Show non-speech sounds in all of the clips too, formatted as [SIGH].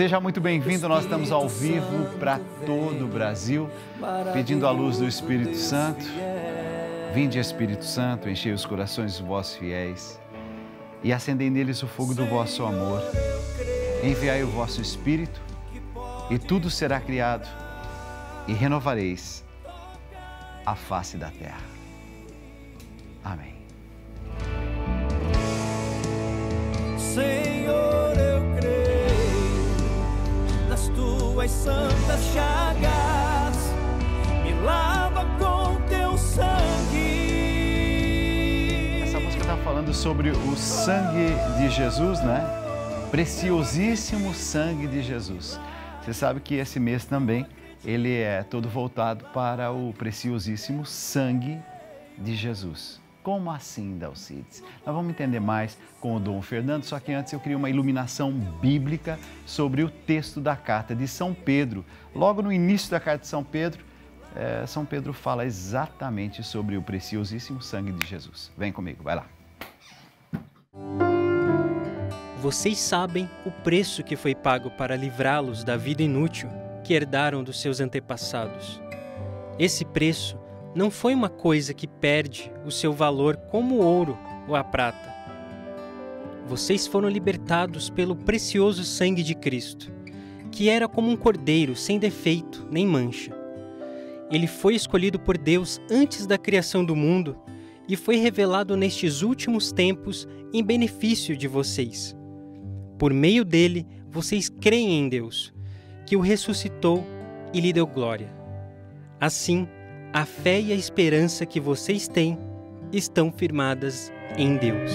Seja muito bem-vindo, nós estamos ao vivo para todo o Brasil, pedindo a luz do Espírito Santo. Vinde, Espírito Santo, enchei os corações dos vossos fiéis e acendei neles o fogo do vosso amor. Enviai o vosso Espírito e tudo será criado e renovareis a face da terra. Amém. Senhor, tuas santas chagas, me lava com teu sangue. Essa música está falando sobre o sangue de Jesus, né? Preciosíssimo sangue de Jesus. Você sabe que esse mês também ele é todo voltado para o preciosíssimo sangue de Jesus. Como assim, Dalcides? Nós vamos entender mais com o Dom Fernando, só que antes eu queria uma iluminação bíblica sobre o texto da carta de São Pedro. Logo no início da carta de São Pedro, é, São Pedro fala exatamente sobre o preciosíssimo sangue de Jesus. Vem comigo, vai lá. Vocês sabem o preço que foi pago para livrá-los da vida inútil que herdaram dos seus antepassados. Esse preço não foi uma coisa que perde o seu valor como o ouro ou a prata. Vocês foram libertados pelo precioso sangue de Cristo, que era como um cordeiro sem defeito nem mancha. Ele foi escolhido por Deus antes da criação do mundo e foi revelado nestes últimos tempos em benefício de vocês. Por meio dele, vocês creem em Deus, que o ressuscitou e lhe deu glória. Assim, a fé e a esperança que vocês têm estão firmadas em Deus.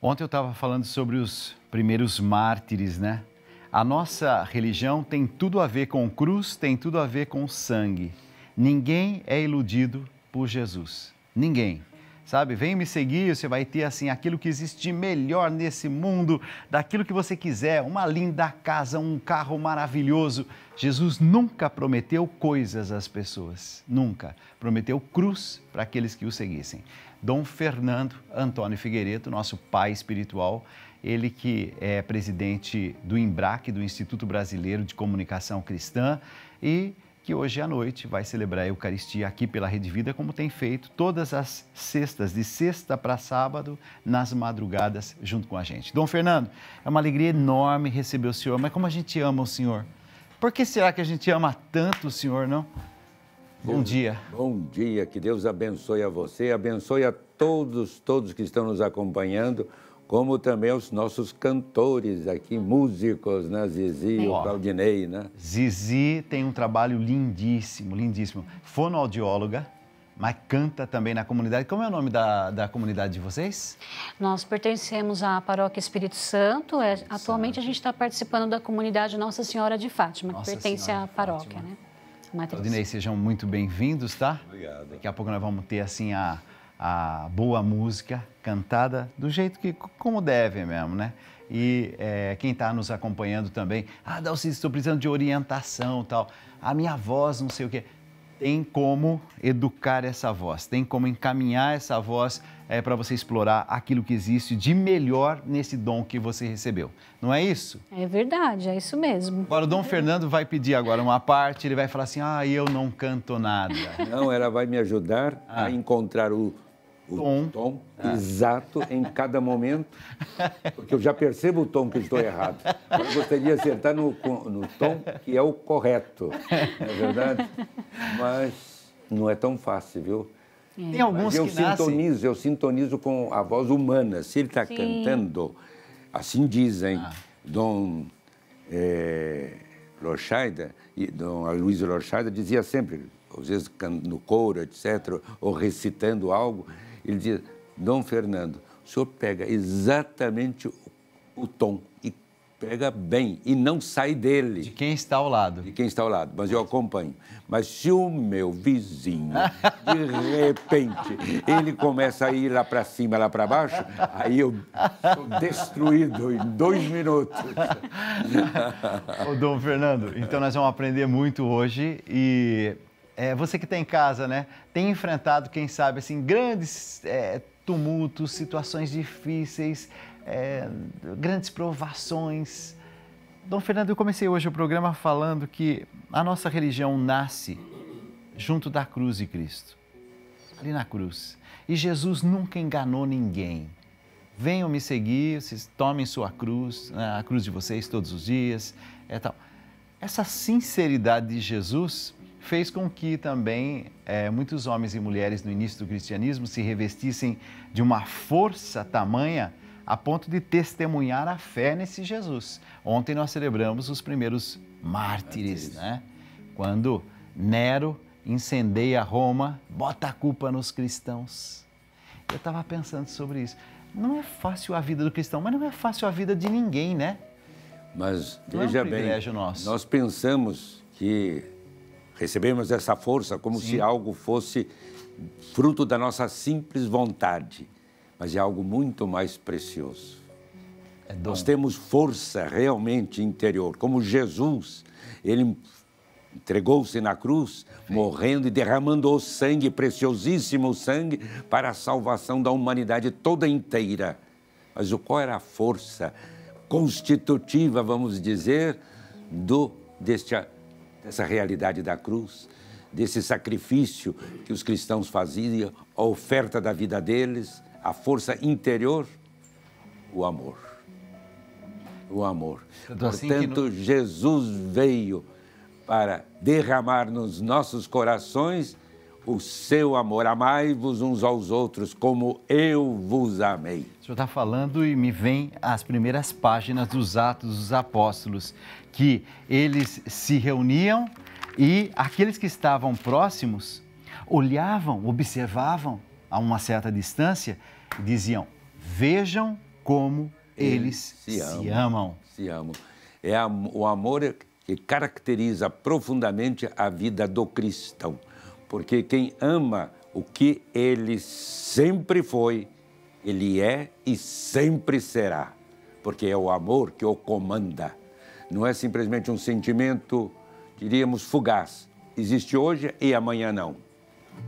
Ontem eu estava falando sobre os primeiros mártires, né? A nossa religião tem tudo a ver com cruz, tem tudo a ver com sangue. Ninguém é iludido por Jesus. Ninguém sabe? Vem me seguir, você vai ter assim aquilo que existe melhor nesse mundo, daquilo que você quiser, uma linda casa, um carro maravilhoso. Jesus nunca prometeu coisas às pessoas, nunca. Prometeu cruz para aqueles que o seguissem. Dom Fernando Antônio Figueiredo, nosso pai espiritual, ele que é presidente do IMBRAC, do Instituto Brasileiro de Comunicação Cristã, e que hoje à noite vai celebrar a Eucaristia aqui pela Rede Vida, como tem feito todas as sextas, de sexta para sábado, nas madrugadas, junto com a gente. Dom Fernando, é uma alegria enorme receber o Senhor, mas como a gente ama o Senhor? Por que será que a gente ama tanto o Senhor, não? Bom dia. Bom dia, que Deus abençoe a você, abençoe a todos, todos que estão nos acompanhando como também os nossos cantores aqui, músicos, né? Zizi, o Claudinei, né? Zizi tem um trabalho lindíssimo, lindíssimo. Fonoaudióloga, mas canta também na comunidade. Como é o nome da, da comunidade de vocês? Nós pertencemos à Paróquia Espírito Santo. É, atualmente a gente está participando da comunidade Nossa Senhora de Fátima, Nossa que pertence Senhora à paróquia, né? Claudinei, sejam muito bem-vindos, tá? Obrigado. Daqui a pouco nós vamos ter assim a a boa música cantada do jeito que, como deve mesmo, né? E é, quem está nos acompanhando também, ah, Dalci, estou precisando de orientação tal. A minha voz, não sei o quê. Tem como educar essa voz, tem como encaminhar essa voz é, para você explorar aquilo que existe de melhor nesse dom que você recebeu. Não é isso? É verdade, é isso mesmo. Agora, o Dom Fernando vai pedir agora uma parte, ele vai falar assim, ah, eu não canto nada. Não, ela vai me ajudar ah. a encontrar o o tom, tom ah. exato em cada momento, porque eu já percebo o tom que estou errado. Eu gostaria de acertar no, no tom que é o correto, é verdade? Mas não é tão fácil, viu? É. Tem alguns Mas eu que sintonizo, nascem... eu sintonizo com a voz humana. Se ele está cantando, assim dizem, ah. Dom é, Lorchaida, Dom Luiz Lorchaida dizia sempre, às vezes no coro, etc., ou recitando algo, ele diz, Dom Fernando, o senhor pega exatamente o, tom e pega bem e não sai dele. De quem está ao lado. De quem está ao lado, mas eu acompanho. Mas se o meu vizinho, de repente, ele começa a ir lá para cima, lá para baixo, aí eu sou destruído em dois minutos. [LAUGHS] Ô, Dom Fernando, então nós vamos aprender muito hoje e é, você que está em casa, né, tem enfrentado, quem sabe, assim, grandes é, tumultos, situações difíceis, é, grandes provações. Dom Fernando, eu comecei hoje o programa falando que a nossa religião nasce junto da cruz de Cristo, ali na cruz. E Jesus nunca enganou ninguém. Venham me seguir, tomem sua cruz, né, a cruz de vocês todos os dias, é tal. Essa sinceridade de Jesus fez com que também é, muitos homens e mulheres no início do cristianismo se revestissem de uma força tamanha a ponto de testemunhar a fé nesse Jesus. Ontem nós celebramos os primeiros mártires, né? Quando Nero incendeia Roma, bota a culpa nos cristãos. Eu estava pensando sobre isso. Não é fácil a vida do cristão, mas não é fácil a vida de ninguém, né? Mas veja é um bem, nosso. nós pensamos que recebemos essa força como Sim. se algo fosse fruto da nossa simples vontade, mas é algo muito mais precioso. É nós temos força realmente interior, como Jesus, ele entregou-se na cruz, Sim. morrendo e derramando o sangue, preciosíssimo sangue, para a salvação da humanidade toda inteira. Mas o qual era a força constitutiva, vamos dizer, do deste, dessa realidade da cruz, desse sacrifício que os cristãos faziam, a oferta da vida deles, a força interior, o amor. O amor. Assim Portanto, Jesus veio para derramar nos nossos corações o seu amor. Amai-vos uns aos outros como eu vos amei. O senhor está falando e me vem as primeiras páginas dos Atos dos Apóstolos, que eles se reuniam e aqueles que estavam próximos olhavam, observavam a uma certa distância e diziam: Vejam como eles, eles se, se, amam. Se amam. É o amor que caracteriza profundamente a vida do cristão. Porque quem ama o que ele sempre foi, ele é e sempre será. Porque é o amor que o comanda. Não é simplesmente um sentimento, diríamos, fugaz. Existe hoje e amanhã não.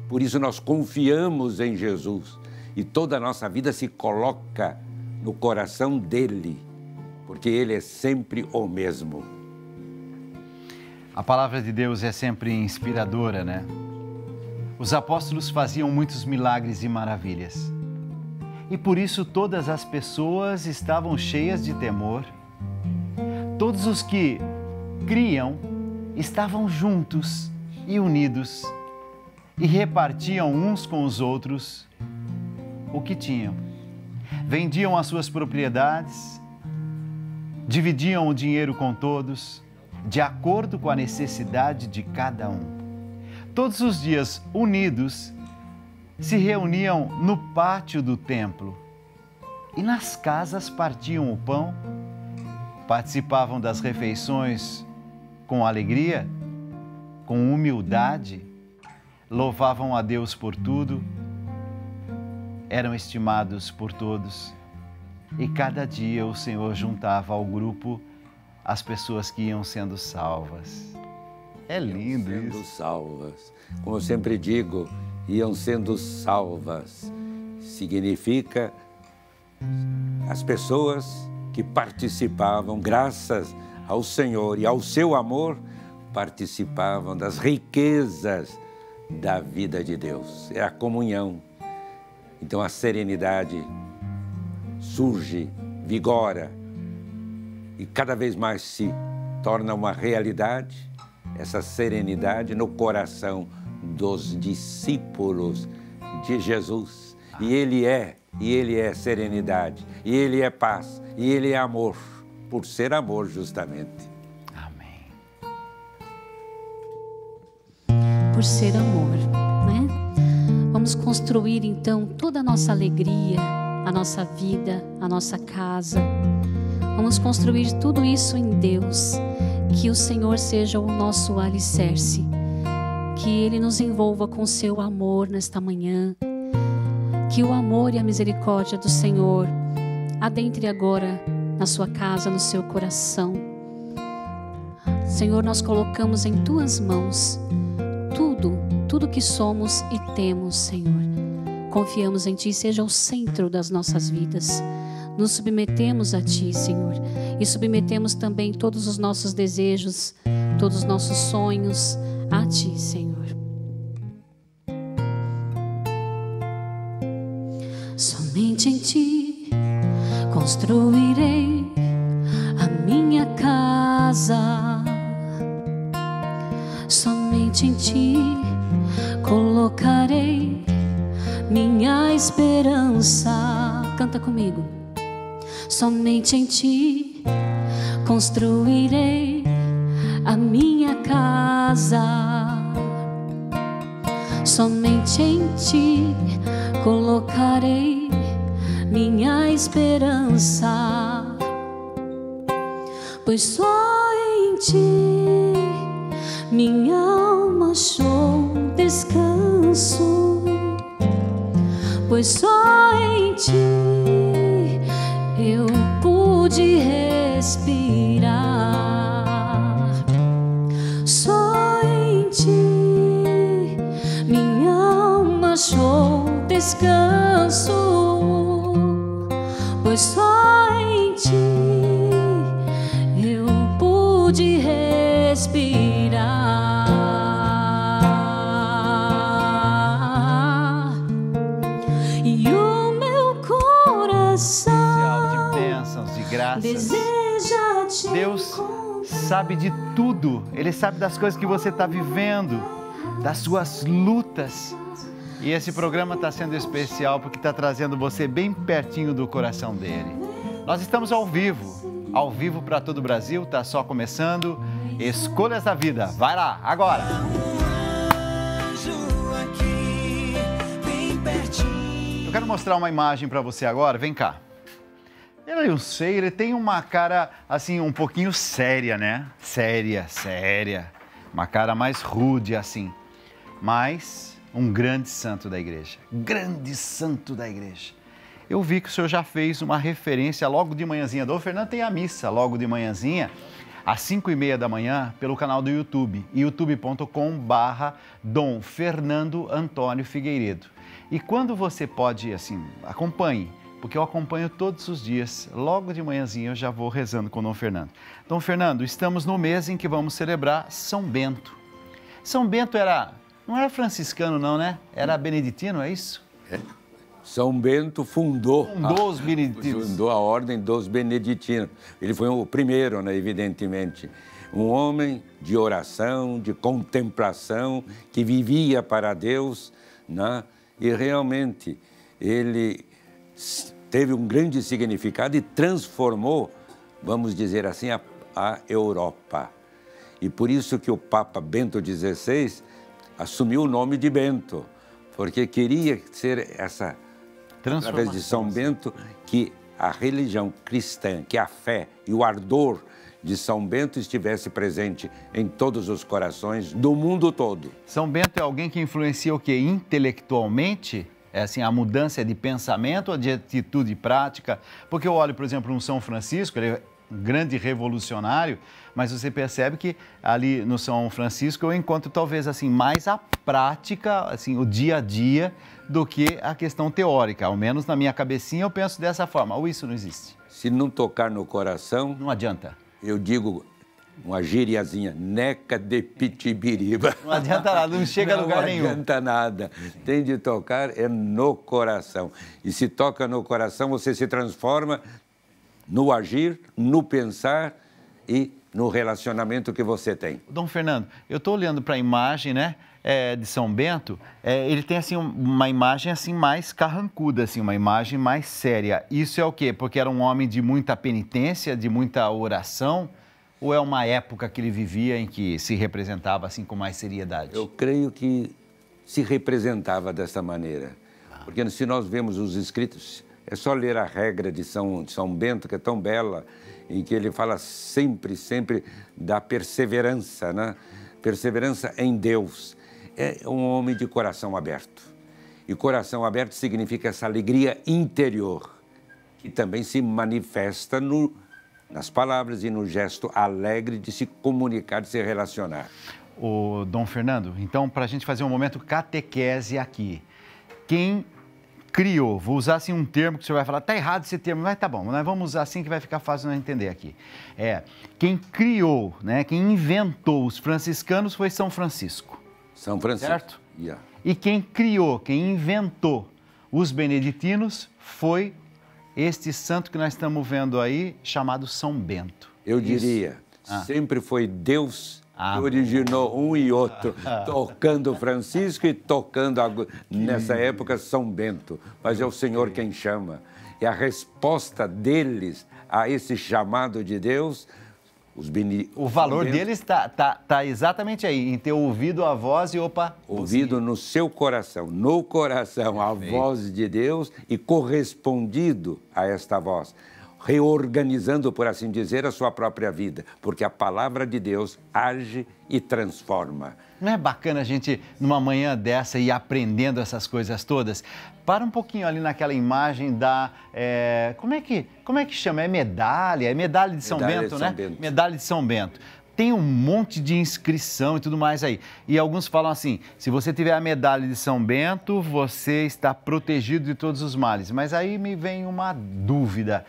Por isso nós confiamos em Jesus e toda a nossa vida se coloca no coração dele, porque ele é sempre o mesmo. A palavra de Deus é sempre inspiradora, né? Os apóstolos faziam muitos milagres e maravilhas. E por isso todas as pessoas estavam cheias de temor. Todos os que criam estavam juntos e unidos e repartiam uns com os outros o que tinham. Vendiam as suas propriedades, dividiam o dinheiro com todos de acordo com a necessidade de cada um. Todos os dias, unidos, se reuniam no pátio do templo e nas casas partiam o pão, participavam das refeições com alegria, com humildade, louvavam a Deus por tudo, eram estimados por todos e cada dia o Senhor juntava ao grupo as pessoas que iam sendo salvas. É lindo iam sendo isso. salvas. Como eu sempre digo, iam sendo salvas. Significa as pessoas que participavam, graças ao Senhor e ao seu amor, participavam das riquezas da vida de Deus. É a comunhão. Então a serenidade surge, vigora, e cada vez mais se torna uma realidade essa serenidade no coração dos discípulos de Jesus. E ele é, e ele é serenidade, e ele é paz, e ele é amor, por ser amor justamente. Amém. Por ser amor, né? Vamos construir então toda a nossa alegria, a nossa vida, a nossa casa Vamos construir tudo isso em Deus. Que o Senhor seja o nosso alicerce. Que Ele nos envolva com seu amor nesta manhã. Que o amor e a misericórdia do Senhor adentre agora na sua casa, no seu coração. Senhor, nós colocamos em tuas mãos tudo tudo que somos e temos, Senhor. Confiamos em Ti, seja o centro das nossas vidas. Nos submetemos a Ti, Senhor, e submetemos também todos os nossos desejos, todos os nossos sonhos a Ti, Senhor. Somente em Ti construirei a minha casa. Somente em Ti colocarei minha esperança. Canta comigo. Somente em Ti construirei a minha casa. Somente em Ti colocarei minha esperança, pois só em Ti minha alma achou descanso, pois só em Ti eu pude respirar. Só em Ti minha alma achou descanso, pois só em Ti eu pude respirar. Graças. Deus sabe de tudo. Ele sabe das coisas que você está vivendo, das suas lutas. E esse programa está sendo especial porque está trazendo você bem pertinho do coração dele. Nós estamos ao vivo, ao vivo para todo o Brasil, está só começando. Escolhas da vida, vai lá, agora! Eu quero mostrar uma imagem para você agora, vem cá. Eu sei, ele tem uma cara assim um pouquinho séria, né? Séria, séria. Uma cara mais rude assim. Mas um grande santo da igreja. Grande santo da igreja. Eu vi que o senhor já fez uma referência logo de manhãzinha. Dom Fernando tem a missa logo de manhãzinha, às 5 e meia da manhã, pelo canal do YouTube, youtube.com barra Dom Fernando Antônio Figueiredo. E quando você pode, assim, acompanhe, porque eu acompanho todos os dias, logo de manhãzinha eu já vou rezando com o Dom Fernando. Dom Fernando, estamos no mês em que vamos celebrar São Bento. São Bento era, não era franciscano não, né? Era beneditino, é isso? São Bento fundou, Fundou os beneditinos. fundou a ordem dos beneditinos. Ele foi o primeiro, né, evidentemente. Um homem de oração, de contemplação, que vivia para Deus, né? e realmente ele teve um grande significado e transformou, vamos dizer assim, a, a Europa. E por isso que o Papa Bento XVI assumiu o nome de Bento, porque queria ser essa através de São Bento, que a religião cristã, que a fé e o ardor de São Bento estivesse presente em todos os corações do mundo todo. São Bento é alguém que influencia o quê? Intelectualmente? É assim, a mudança de pensamento ou de atitude prática? Porque eu olho, por exemplo, um São Francisco, ele é um grande revolucionário, mas você percebe que ali no São Francisco eu encontro talvez assim mais a prática, assim, o dia a dia do que a questão teórica. Ao menos na minha cabecinha eu penso dessa forma. Ou isso não existe? Se não tocar no coração, Não adianta. eu digo uma gíriazinha, neca de pitibiriba. Não adianta nada, não chega a não lugar nenhum. adianta nada. Tem de tocar é no coração. E se toca no coração, você se transforma no agir, no pensar e no relacionamento que você tem. Dom Fernando, eu estou olhando para a imagem, né, é, de São Bento. é, ele tem assim um- uma imagem assim mais carrancuda, assim, uma imagem mais séria. Isso é o quê? Porque era um homem de muita penitência, de muita oração, ou é uma época que ele vivia em que se representava assim com mais seriedade? Eu creio que se representava dessa maneira. Porque se nós vemos os escritos, é só ler a regra de São, de São Bento, que é tão bela, em que ele fala sempre, sempre da perseverança, né? Perseverança em Deus. É um homem de coração aberto. E coração aberto significa essa alegria interior, que também se manifesta no, nas palavras e no gesto alegre de se comunicar, de se relacionar. o Dom Fernando, então, para a gente fazer um momento catequese aqui. Quem criou, vou usar assim um termo que o senhor vai falar, tá errado esse termo, mas tá bom, nós vamos usar assim que vai ficar fácil de entender aqui. É, quem criou, né, quem inventou os franciscanos foi São Francisco. São Francisco. Certo? Yeah. E quem criou, quem inventou os beneditinos foi este santo que nós estamos vendo aí, chamado São Bento. Eu diria, ah. sempre foi Deus ah, que originou um e outro, [LAUGHS] tocando Francisco e tocando, nessa época, São Bento. Mas é o Senhor quem chama. E a resposta deles a esse chamado de Deus os. O valor deles está tá, tá exatamente aí, em ter ouvido a voz e opa. Ouvido no seu coração, no coração, a voz de Deus e correspondido a esta voz reorganizando, por assim dizer, a sua própria vida, porque a palavra de Deus age e transforma. Não é bacana a gente, numa manhã dessa, ir aprendendo essas coisas todas? Para um pouquinho ali naquela imagem da. É, como, é que, como é que chama? É medalha? É medalha de São medalha Bento, de né? São Bento. Medalha de São Bento tem um monte de inscrição e tudo mais aí. E alguns falam assim: se você tiver a medalha de São Bento, você está protegido de todos os males. Mas aí me vem uma dúvida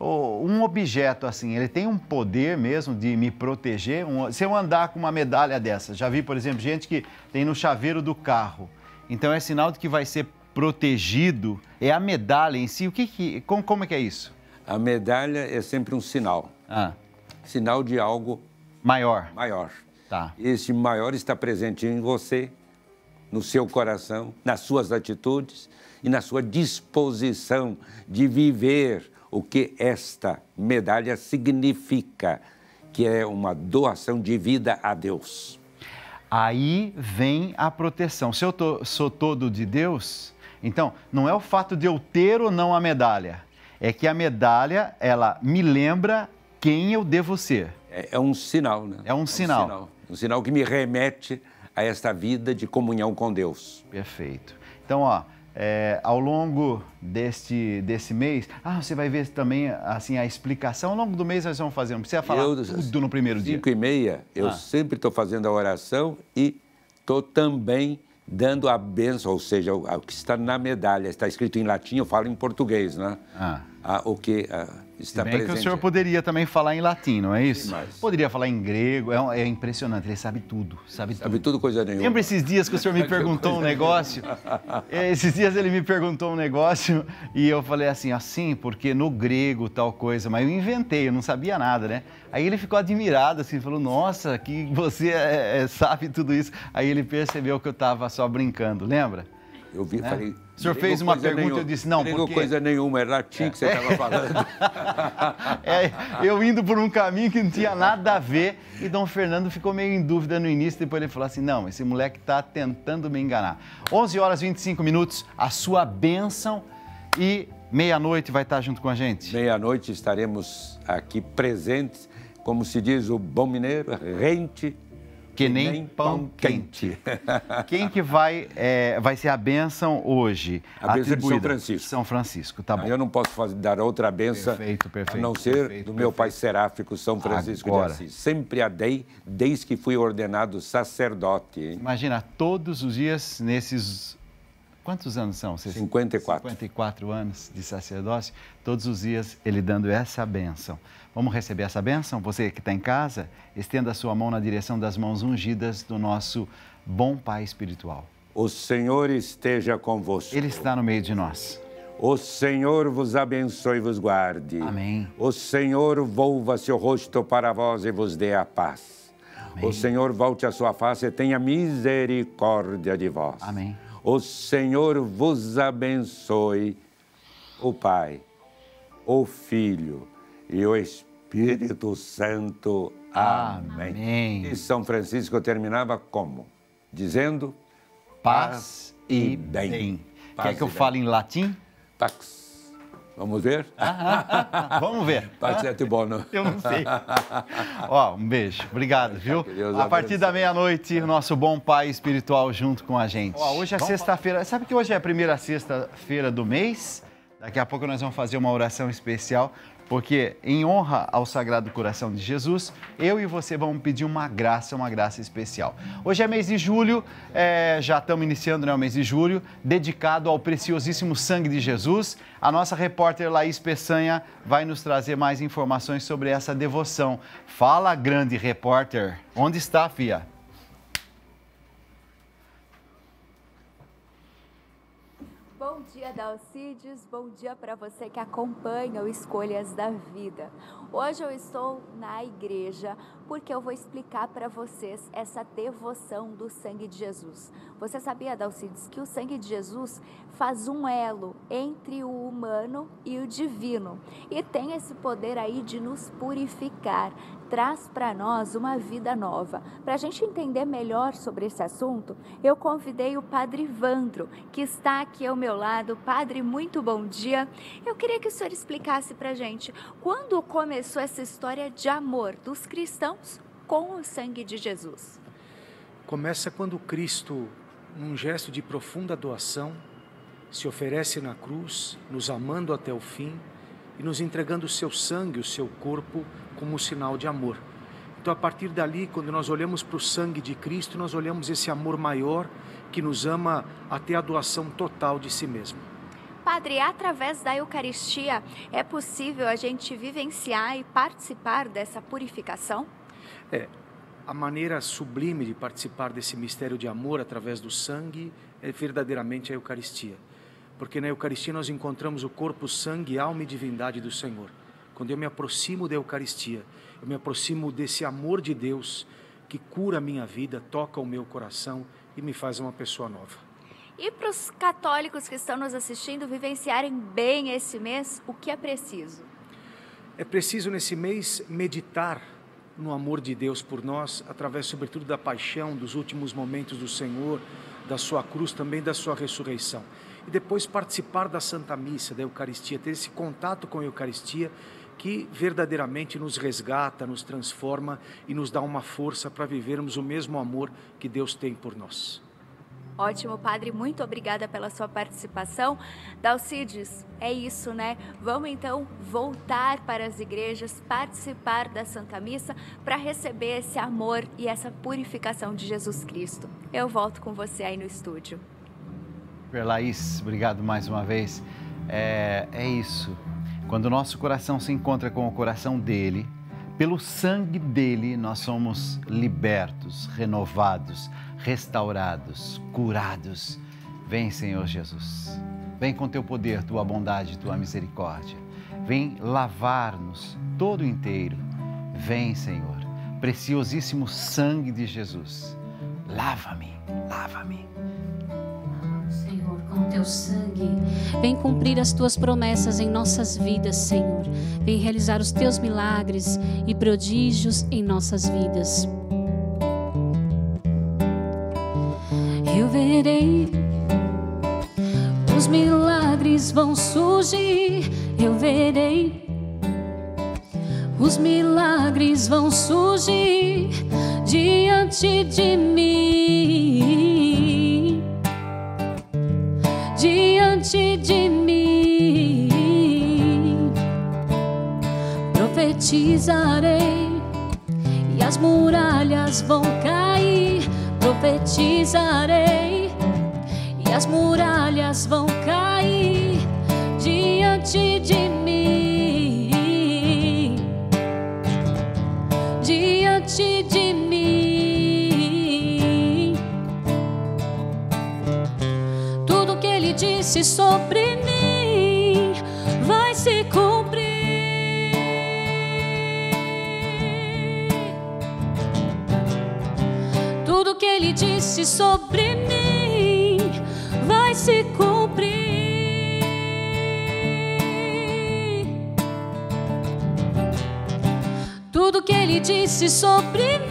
um objeto assim, ele tem um poder mesmo de me proteger? Um, se eu andar com uma medalha dessa, já vi, por exemplo, gente que tem no chaveiro do carro. Então é sinal de que vai ser protegido. É a medalha em si. O que, que como, como é que é isso? A medalha é sempre um sinal. Ah. Sinal de algo maior. Maior. Tá. Esse maior está presente em você, no seu coração, nas suas atitudes e na sua disposição de viver o que esta medalha significa, que é uma doação de vida a Deus. Aí vem a proteção. Se eu tô, sou todo de Deus, então não é o fato de eu ter ou não a medalha, é que a medalha ela me lembra quem eu devo ser. É, é um sinal, né? É um, é um sinal. sinal. Um sinal que me remete a esta vida de comunhão com Deus. Perfeito. Então, ó, é, ao longo deste, desse mês, ah, você vai ver também assim a explicação. Ao longo do mês nós vamos fazer, não precisa falar eu, tudo no primeiro dia. Cinco e meia, eu ah. sempre estou fazendo a oração e estou também dando a benção, ou seja, o, o, que está na medalha. Está escrito em latim, eu falo em português, né? Ah. Ah o que ah, está bem presente. que o senhor poderia também falar em latim, não é isso? Mas... Poderia falar em grego, é, é, impressionante, ele sabe tudo, sabe, sabe tudo. tudo, coisa nenhuma. Lembra esses dias que o senhor me [LAUGHS] perguntou um negócio? [LAUGHS] É, esses dias ele me perguntou um negócio e eu falei assim, assim, porque no grego tal coisa, mas eu inventei, eu não sabia nada, né? Aí ele ficou admirado, assim, falou, nossa, que você é, é, sabe tudo isso. Aí ele percebeu que eu estava só brincando, lembra? Eu vi, né? falei. O senhor fez uma pergunta, nenhuma, eu disse, não, não porque... coisa nenhuma, era latim que você estava falando. [LAUGHS] é, eu indo por um caminho que não tinha nada a ver, e Dom Fernando ficou meio em dúvida no início, depois ele falou assim, não, esse moleque está tentando me enganar. 11 horas e 25 minutos, a sua bênção e meia-noite vai estar junto com a gente? Meia-noite estaremos aqui presentes, como se diz o bom mineiro, rente que nem, nem pão quente. [LAUGHS] Quem que vai, é, vai ser a bênção hoje? A bênção de São Francisco. São Francisco, tá bom. eu não posso fazer, dar outra bênção perfeito, perfeito, a não ser perfeito, do meu pai seráfico São Francisco Agora. de Assis. Sempre a dei desde que fui ordenado sacerdote. Hein? Imagina, todos os dias nesses Quantos anos são? 54. 54 anos de sacerdócio, todos os dias ele dando essa bênção. Vamos receber essa bênção? Você que está em casa, estenda a sua mão na direção das mãos ungidas do nosso bom Pai espiritual. O Senhor esteja convosco. Ele está no meio de nós. O Senhor vos abençoe e vos guarde. Amém. O Senhor volva seu rosto para vós e vos dê a paz. Amém. O Senhor volte a sua face e tenha misericórdia de vós. Amém. O Senhor vos abençoe, o Pai, o Filho e o Espírito Santo. Amém. Amém. E São Francisco terminava como? Dizendo paz, e bem. bem. Paz Quer que eu bem. fale em latim? Pax. Vamos ver? [LAUGHS] Vamos ver. Pacete bono. Eu não sei. [LAUGHS] Ó, um beijo. Obrigado, viu? A partir da meia-noite, o nosso bom pai espiritual junto com a gente. Ó, hoje é sexta-feira. Sabe que hoje é a primeira sexta-feira do mês? Daqui a pouco nós vamos fazer uma oração especial, porque em honra ao Sagrado Coração de Jesus, eu e você vamos pedir uma graça, uma graça especial. Hoje é mês de julho, é, já estamos iniciando né, o mês de julho, dedicado ao preciosíssimo sangue de Jesus. A nossa repórter Laís Peçanha vai nos trazer mais informações sobre essa devoção. Fala, grande repórter. Onde está, Fia? Bom dia, Dalcides. Bom dia para você que acompanha o Escolhas da Vida. Hoje eu estou na igreja porque eu vou explicar para vocês essa devoção do sangue de Jesus. Você sabia, Dalcides, que o sangue de Jesus faz um elo entre o humano e o divino e tem esse poder aí de nos purificar, traz para nós uma vida nova. Para a gente entender melhor sobre esse assunto, eu convidei o Padre Vandro, que está aqui ao meu lado. Padre, muito bom dia. Eu queria que o senhor explicasse para a gente quando começou essa história de amor dos cristãos com o sangue de Jesus. Começa quando Cristo, num gesto de profunda doação, se oferece na cruz, nos amando até o fim e nos entregando o seu sangue, o seu corpo, como um sinal de amor. Então, a partir dali, quando nós olhamos para o sangue de Cristo, nós olhamos esse amor maior que nos ama até a doação total de si mesmo. Padre, através da Eucaristia é possível a gente vivenciar e participar dessa purificação? É, a maneira sublime de participar desse mistério de amor através do sangue é verdadeiramente a Eucaristia. Porque na Eucaristia nós encontramos o corpo, sangue, alma e divindade do Senhor. Quando eu me aproximo da Eucaristia, eu me aproximo desse amor de Deus que cura a minha vida, toca o meu coração e me faz uma pessoa nova. E para os católicos que estão nos assistindo vivenciarem bem esse mês, o que é preciso? É preciso nesse mês meditar no amor de Deus por nós, através, sobretudo, da paixão, dos últimos momentos do Senhor, da sua cruz, também da sua ressurreição. E depois participar da Santa Missa, da Eucaristia, ter esse contato com a Eucaristia que verdadeiramente nos resgata, nos transforma e nos dá uma força para vivermos o mesmo amor que Deus tem por nós. Ótimo, padre, muito obrigada pela sua participação. Dalcides, é isso, né? Vamos então voltar para as igrejas, participar da Santa Missa para receber esse amor e essa purificação de Jesus Cristo. Eu volto com você aí no estúdio. Laís, obrigado mais uma vez. É, é isso. Quando o nosso coração se encontra com o coração dele, pelo sangue dele nós somos libertos, renovados restaurados, curados. Vem, Senhor Jesus. Vem com teu poder, tua bondade, tua misericórdia. Vem lavar-nos todo inteiro. Vem, Senhor. Preciosíssimo sangue de Jesus. Lava-me, lava-me. Com teu sangue, vem cumprir as tuas promessas em nossas vidas, Senhor. Vem realizar os teus milagres e prodígios em nossas vidas. verei. Os milagres vão surgir, eu verei. Os milagres vão surgir diante de mim. Profetizarei e as muralhas vão cair profetizarei e as muralhas vão cair diante de mim. Diante de mim. Tudo que ele disse sobre que ele disse sobre mim vai se cumprir. Tudo que ele disse sobre mim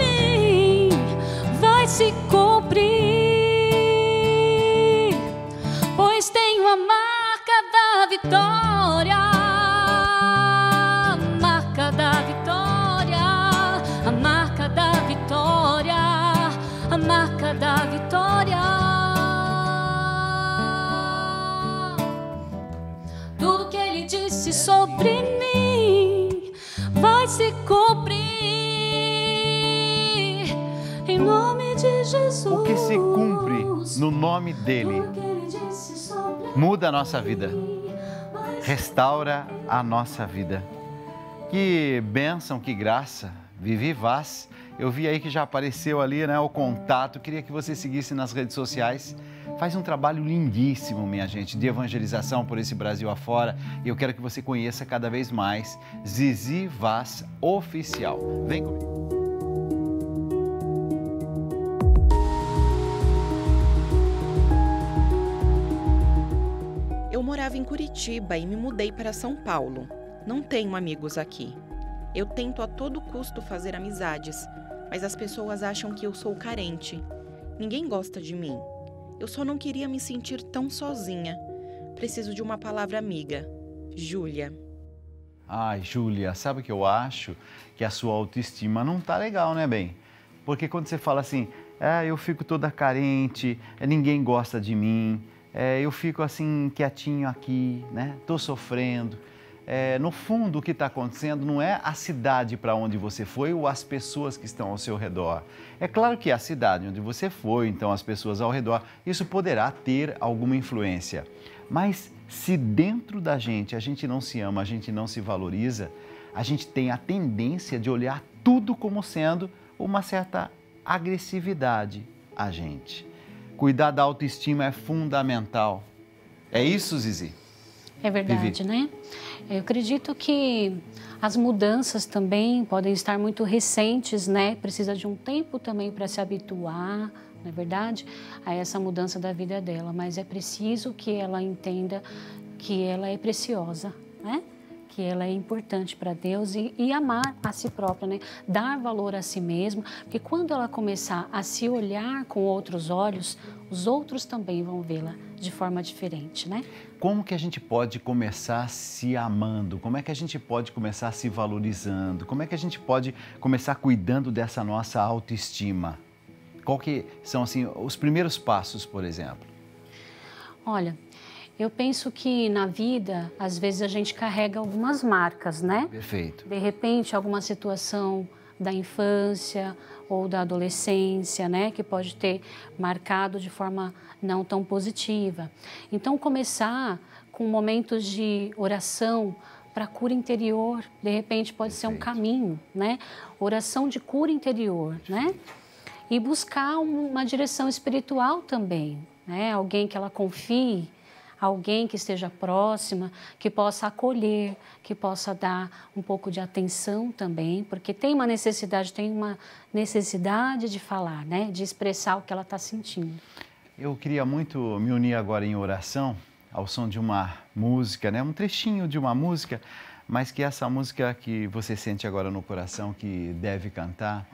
no nome dele muda a nossa vida, restaura a nossa vida. Que bênção, que graça. Vivi Vaz. Eu vi aí que já apareceu ali, né, o contato. Queria que você seguisse nas redes sociais. Faz um trabalho lindíssimo, minha gente, de evangelização por esse Brasil afora. E eu quero que você conheça cada vez mais Zizi Vaz Oficial. Vem comigo. Morava em Curitiba e me mudei para São Paulo. Não tenho amigos aqui. Eu tento a todo custo fazer amizades, mas as pessoas acham que eu sou carente. Ninguém gosta de mim. Eu só não queria me sentir tão sozinha. Preciso de uma palavra amiga. Júlia. Ai, Júlia, sabe o que eu acho? Que a sua autoestima não tá legal, né, bem? Porque quando você fala assim, é, eu fico toda carente, ninguém gosta de mim, é, eu fico assim quietinho aqui, né? Tô sofrendo é, no fundo, o que está acontecendo não é a cidade para onde você foi ou as pessoas que estão ao seu redor. É claro que é a cidade onde você foi, então as pessoas ao redor, isso poderá ter alguma influência. Mas se dentro da gente a gente não se ama, a gente não se valoriza, a gente tem a tendência de olhar tudo como sendo uma certa agressividade a gente. Cuidar da autoestima é fundamental. É isso, Zizi? É verdade, Vivi. né? Eu acredito que as mudanças também podem estar muito recentes, né? Precisa de um tempo também para se habituar, não é verdade? A essa mudança da vida dela, mas é preciso que ela entenda que ela é preciosa, né? Que ela é importante para Deus e, e, amar a si própria, né? Dar valor a si mesma, porque quando ela começar a se olhar com outros olhos, os outros também vão vê-la de forma diferente, né? Como que a gente pode começar se amando? Como é que a gente pode começar se valorizando? Como é que a gente pode começar cuidando dessa nossa autoestima? Qual que são assim os primeiros passos, por exemplo? Olha, eu penso que na vida, às vezes a gente carrega algumas marcas, né? Perfeito. De repente, alguma situação da infância ou da adolescência, né, que pode ter marcado de forma não tão positiva. Então, começar com momentos de oração para cura interior, de repente pode Perfeito. ser um caminho, né? Oração de cura interior, né? E buscar uma direção espiritual também, né? Alguém que ela confie, alguém que esteja próxima, que possa acolher, que possa dar um pouco de atenção também, porque tem uma necessidade, tem uma necessidade de falar, né? De expressar o que ela está sentindo. Eu queria muito me unir agora em oração ao som de uma música, né? Um trechinho de uma música, mas que essa música que você sente agora no coração, que deve cantar,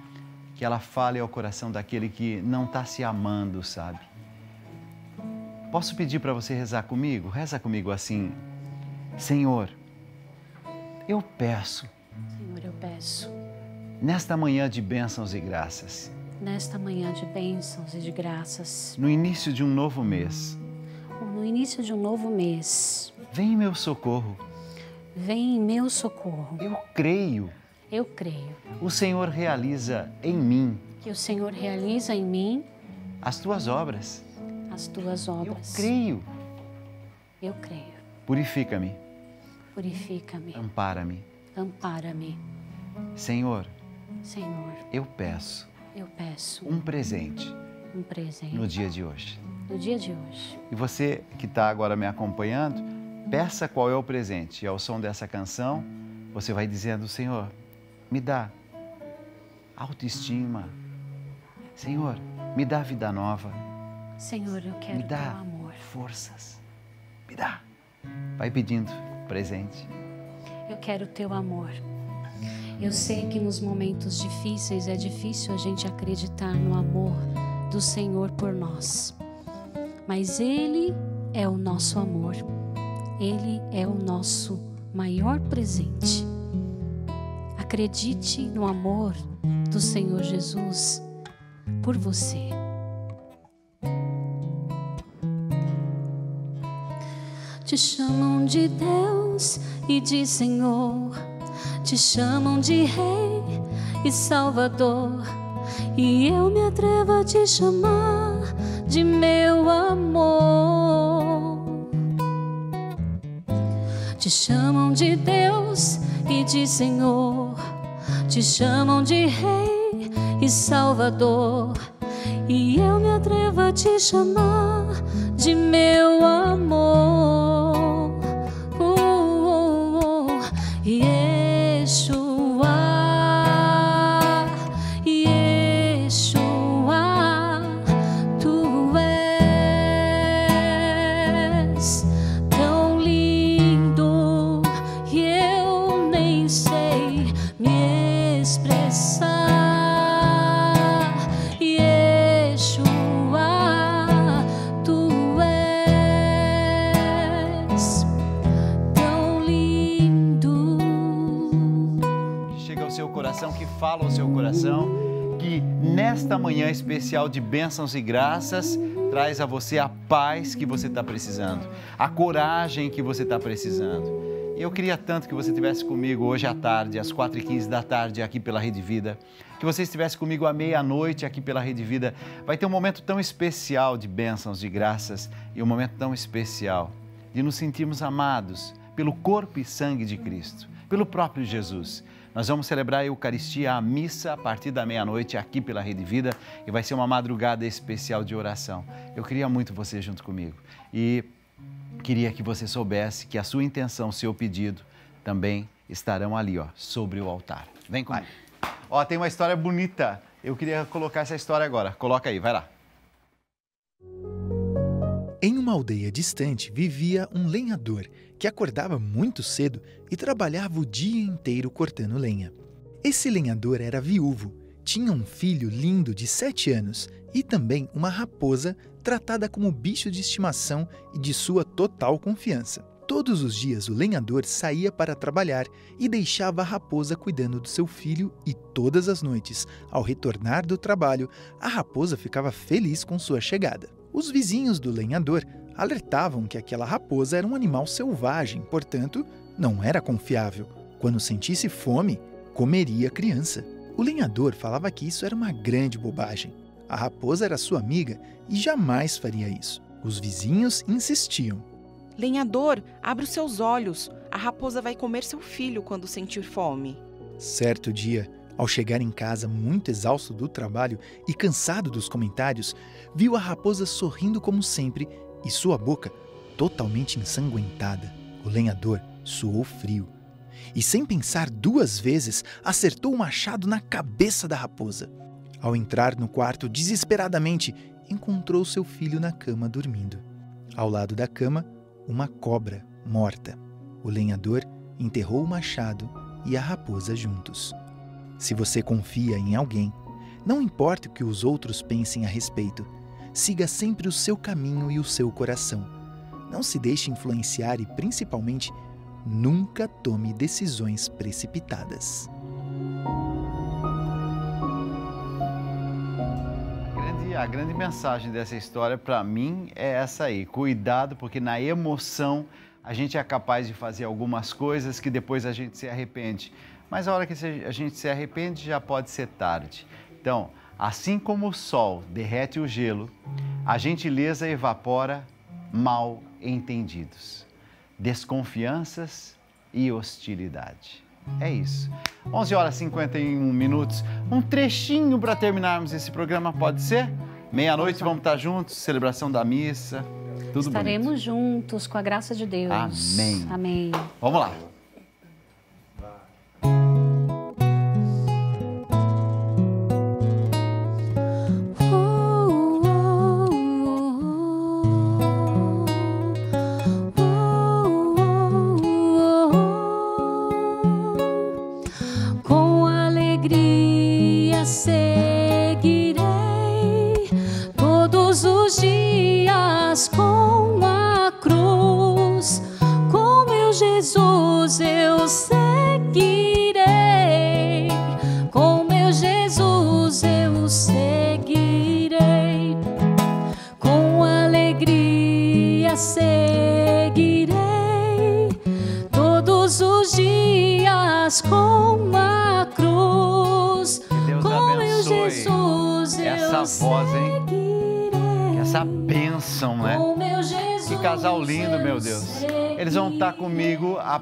que ela fale ao coração daquele que não está se amando, sabe? Posso pedir para você rezar comigo? Reza comigo assim: Senhor, eu peço. Senhor, eu peço. Nesta manhã de bênçãos e graças. Nesta manhã de bênçãos e de graças. No início de um novo mês. No início de um novo mês. Vem em meu socorro. Vem em meu socorro. Eu creio. Eu creio. O Senhor realiza em mim. Que o Senhor realiza em mim as tuas obras as tuas obras. Eu creio. Eu creio. Purifica-me. Purifica-me. Ampara-me. Ampara-me. Senhor. Senhor. Eu peço. Eu peço. Um presente. Um presente. No dia de hoje. No dia de hoje. E você que está agora me acompanhando, peça qual é o presente. E ao som dessa canção, você vai dizendo: Senhor, me dá autoestima. Senhor, me dá vida nova. Senhor, eu quero Me dá teu amor. forças. Me dá. Vai pedindo presente. Eu quero teu amor. Eu sei que nos momentos difíceis é difícil a gente acreditar no amor do Senhor por nós. Mas Ele é o nosso amor. Ele é o nosso maior presente. Acredite no amor do Senhor Jesus por você. Te chamam de Deus e de Senhor, te chamam de Rei e Salvador, e eu me atrevo a te chamar de meu amor. Te chamam de Deus e de Senhor, te chamam de Rei e Salvador, e eu me atrevo a te chamar de meu amor. Manhã especial de bênçãos e graças traz a você a paz que você está precisando, a coragem que você está precisando. E eu queria tanto que você estivesse comigo hoje à tarde, às 4h15 da tarde, aqui pela Rede Vida. Que você estivesse comigo à meia-noite aqui pela Rede Vida. Vai ter um momento tão especial de bênçãos, de graças e um momento tão especial de nos sentirmos amados pelo corpo e sangue de Cristo, pelo próprio Jesus. Nós vamos celebrar a Eucaristia, a missa, a partir da meia-noite aqui pela Rede Vida e vai ser uma madrugada especial de oração. Eu queria muito você junto comigo e queria que você soubesse que a sua intenção, seu pedido, também estarão ali, ó, sobre o altar. Vem comigo. Ó, tem uma história bonita. Eu queria colocar essa história agora. Coloca aí, vai lá. Em uma aldeia distante vivia um lenhador que acordava muito cedo e trabalhava o dia inteiro cortando lenha. Esse lenhador era viúvo, tinha um filho lindo de sete anos e também uma raposa tratada como bicho de estimação e de sua total confiança. Todos os dias o lenhador saía para trabalhar e deixava a raposa cuidando do seu filho, e todas as noites, ao retornar do trabalho, a raposa ficava feliz com sua chegada. Os vizinhos do lenhador alertavam que aquela raposa era um animal selvagem, portanto, não era confiável. Quando sentisse fome, comeria a criança. O lenhador falava que isso era uma grande bobagem. A raposa era sua amiga e jamais faria isso. Os vizinhos insistiam. Lenhador, abre os seus olhos. A raposa vai comer seu filho quando sentir fome. Certo dia, ao chegar em casa muito exausto do trabalho e cansado dos comentários, viu a raposa sorrindo como sempre e sua boca totalmente ensanguentada. O lenhador suou frio e, sem pensar duas vezes, acertou o machado na cabeça da raposa. Ao entrar no quarto desesperadamente, encontrou seu filho na cama dormindo. Ao lado da cama, uma cobra morta. O lenhador enterrou o machado e a raposa juntos. Se você confia em alguém, não importa o que os outros pensem a respeito, siga sempre o seu caminho e o seu coração. Não se deixe influenciar e, principalmente, nunca tome decisões precipitadas. A grande, mensagem dessa história para mim é essa aí: cuidado, porque na emoção a gente é capaz de fazer algumas coisas que depois a gente se arrepende. Mas a hora que a gente se arrepende já pode ser tarde. Então, Assim como o sol derrete o gelo, a gentileza evapora mal entendidos, desconfianças e hostilidade. É isso. 11 horas e 51 minutos. Um trechinho para terminarmos esse programa, pode ser? Meia-noite vamos estar juntos, celebração da missa. Tudo Estaremos bonito. juntos com a graça de Deus. Amém. Amém. Vamos lá.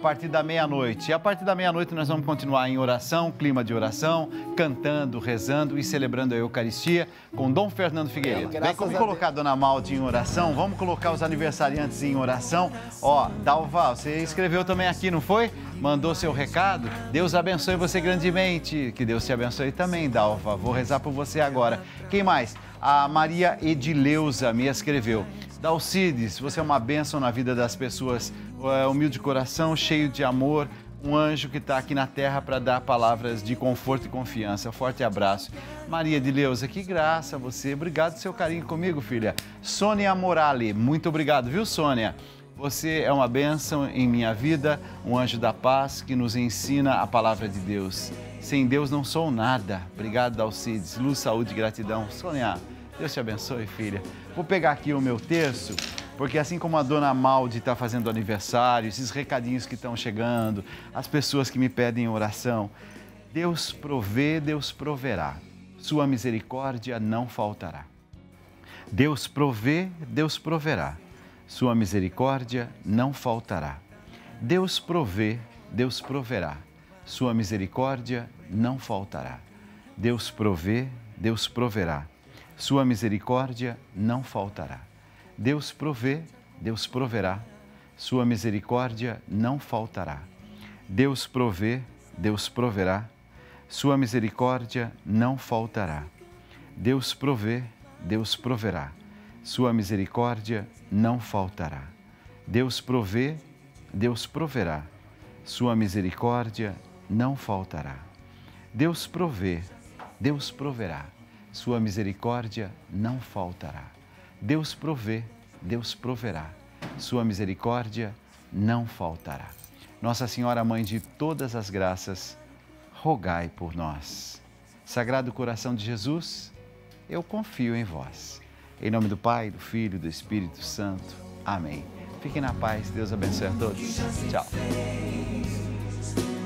Partir da meia-noite. E a partir da meia-noite nós vamos continuar em oração, clima de oração, cantando, rezando e celebrando a Eucaristia com Dom Fernando Figueiredo. Vamos a colocar a Dona Maldi em oração, vamos colocar os aniversariantes em oração. Ó, Dalva, você escreveu também aqui, não foi? Mandou seu recado. Deus abençoe você grandemente. Que Deus te abençoe também, Dalva. Vou rezar por você agora. Quem mais? A Maria Edileuza me escreveu. Dalcides, você é uma bênção na vida das pessoas. É, humilde coração, cheio de amor, um anjo que está aqui na terra para dar palavras de conforto e confiança. Forte abraço. Maria de Leusa, que graça você. Obrigado pelo seu carinho comigo, filha. Sônia Morale, muito obrigado, viu, Sônia? Você é uma bênção em minha vida, um anjo da paz que nos ensina a palavra de Deus. Sem Deus não sou nada. Obrigado, Dalcides. Luz, saúde e gratidão. Sônia, Deus te abençoe, filha. Vou pegar aqui o meu terço, porque assim como a dona Maldi está fazendo aniversário, esses recadinhos que estão chegando, as pessoas que me pedem oração, Deus provê, Deus proverá. Sua misericórdia não faltará. Deus provê, Deus proverá. Sua misericórdia não faltará. Deus provê, Deus proverá. Sua misericórdia não faltará. Deus provê, Deus proverá. Sua misericórdia não faltará. Deus provê, Deus proverá. Sua misericórdia não faltará. Deus provê, Deus proverá. Sua misericórdia não faltará. Deus provê, Deus proverá. Sua misericórdia não faltará. Deus provê, Deus proverá. Sua misericórdia não faltará. Deus provê, Deus proverá. Sua misericórdia não faltará. Deus provê, Deus proverá. Sua misericórdia não faltará. Nossa Senhora, Mãe de todas as graças, rogai por nós. Sagrado coração de Jesus, eu confio em vós. Em nome do Pai, do Filho e do Espírito Santo. Amém. Fiquem na paz. Deus abençoe a todos. Tchau.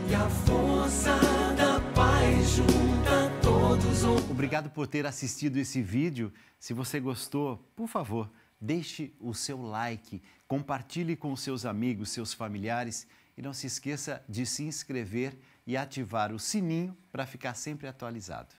E a força da paz junta todos os Obrigado por ter assistido esse vídeo. Se você gostou, por favor, deixe o seu like, compartilhe com seus amigos, seus familiares e não se esqueça de se inscrever e ativar o sininho para ficar sempre atualizado.